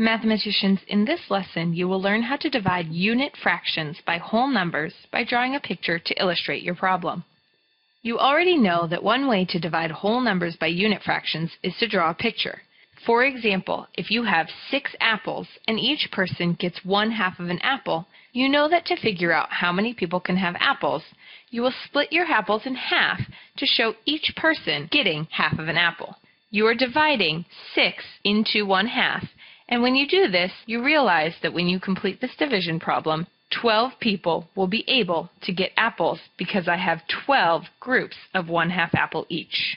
Mathematicians, in this lesson you will learn how to divide unit fractions by whole numbers by drawing a picture to illustrate your problem. You already know that one way to divide whole numbers by unit fractions is to draw a picture. For example, if you have six apples and each person gets one half of an apple, you know that to figure out how many people can have apples, you will split your apples in half to show each person getting half of an apple. You are dividing 6 into 1 half and when you do this, you realize that when you complete this division problem, 12 people will be able to get apples because I have 12 groups of one half apple each.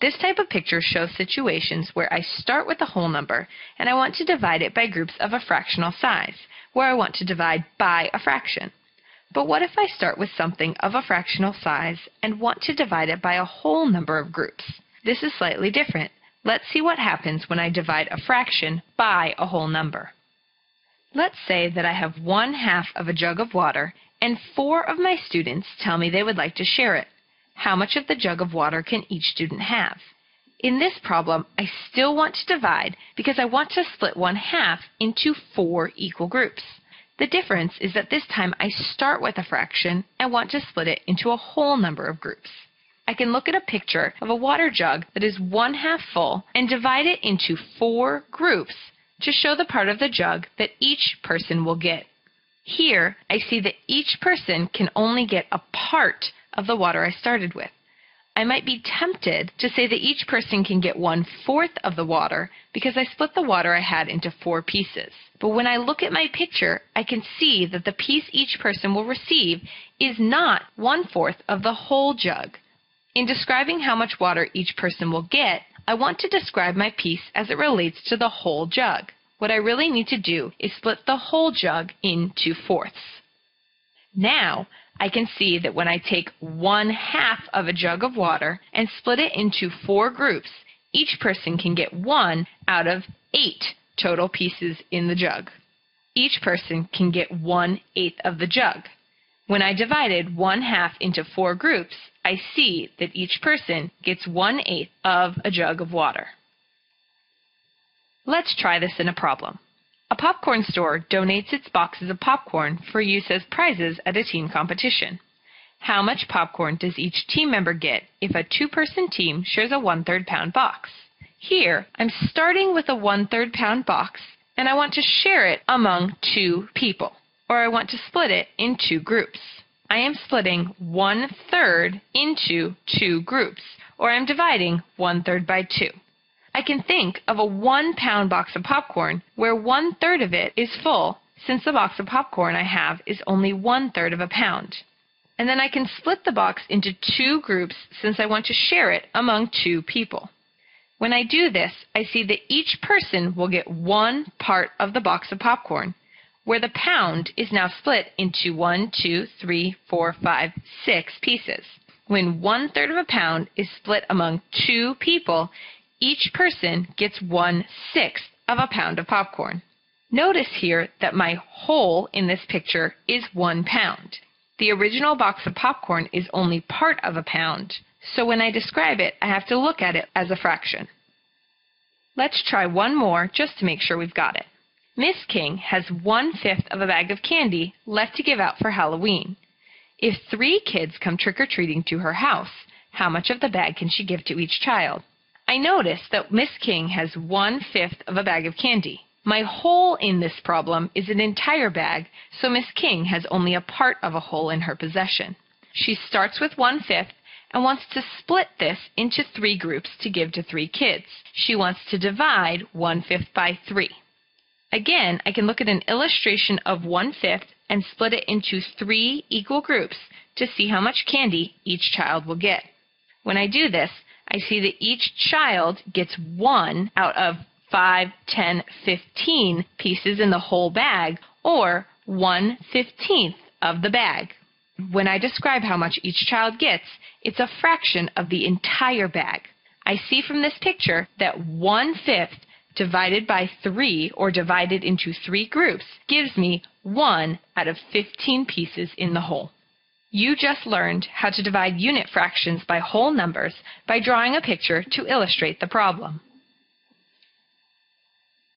This type of picture shows situations where I start with a whole number and I want to divide it by groups of a fractional size, where I want to divide by a fraction. But what if I start with something of a fractional size and want to divide it by a whole number of groups? This is slightly different. Let's see what happens when I divide a fraction by a whole number. Let's say that I have one half of a jug of water and four of my students tell me they would like to share it. How much of the jug of water can each student have? In this problem, I still want to divide because I want to split one half into four equal groups. The difference is that this time I start with a fraction and want to split it into a whole number of groups. I can look at a picture of a water jug that is one half full and divide it into four groups to show the part of the jug that each person will get. Here, I see that each person can only get a part of the water I started with. I might be tempted to say that each person can get one fourth of the water because I split the water I had into four pieces. But when I look at my picture, I can see that the piece each person will receive is not one fourth of the whole jug. In describing how much water each person will get, I want to describe my piece as it relates to the whole jug. What I really need to do is split the whole jug into fourths. Now, I can see that when I take one half of a jug of water and split it into four groups, each person can get one out of eight total pieces in the jug. Each person can get one eighth of the jug. When I divided one half into four groups, I see that each person gets one-eighth of a jug of water. Let's try this in a problem. A popcorn store donates its boxes of popcorn for use as prizes at a team competition. How much popcorn does each team member get if a two-person team shares a one-third pound box? Here, I'm starting with a one-third pound box, and I want to share it among two people, or I want to split it in two groups. I am splitting one third into two groups, or I'm dividing one third by two. I can think of a one pound box of popcorn where one third of it is full since the box of popcorn I have is only one third of a pound. And then I can split the box into two groups since I want to share it among two people. When I do this, I see that each person will get one part of the box of popcorn where the pound is now split into one, two, three, four, five, six pieces. When one third of a pound is split among two people, each person gets one sixth of a pound of popcorn. Notice here that my whole in this picture is one pound. The original box of popcorn is only part of a pound, so when I describe it, I have to look at it as a fraction. Let's try one more just to make sure we've got it. Miss King has one-fifth of a bag of candy left to give out for Halloween. If three kids come trick-or-treating to her house, how much of the bag can she give to each child? I notice that Miss King has one-fifth of a bag of candy. My whole in this problem is an entire bag, so Miss King has only a part of a whole in her possession. She starts with one-fifth and wants to split this into three groups to give to three kids. She wants to divide one-fifth by three. Again, I can look at an illustration of one-fifth and split it into three equal groups to see how much candy each child will get. When I do this, I see that each child gets one out of 5, 10, 15 pieces in the whole bag, or 1 15th of the bag. When I describe how much each child gets, it's a fraction of the entire bag. I see from this picture that one-fifth divided by 3 or divided into three groups gives me 1 out of 15 pieces in the whole. You just learned how to divide unit fractions by whole numbers by drawing a picture to illustrate the problem.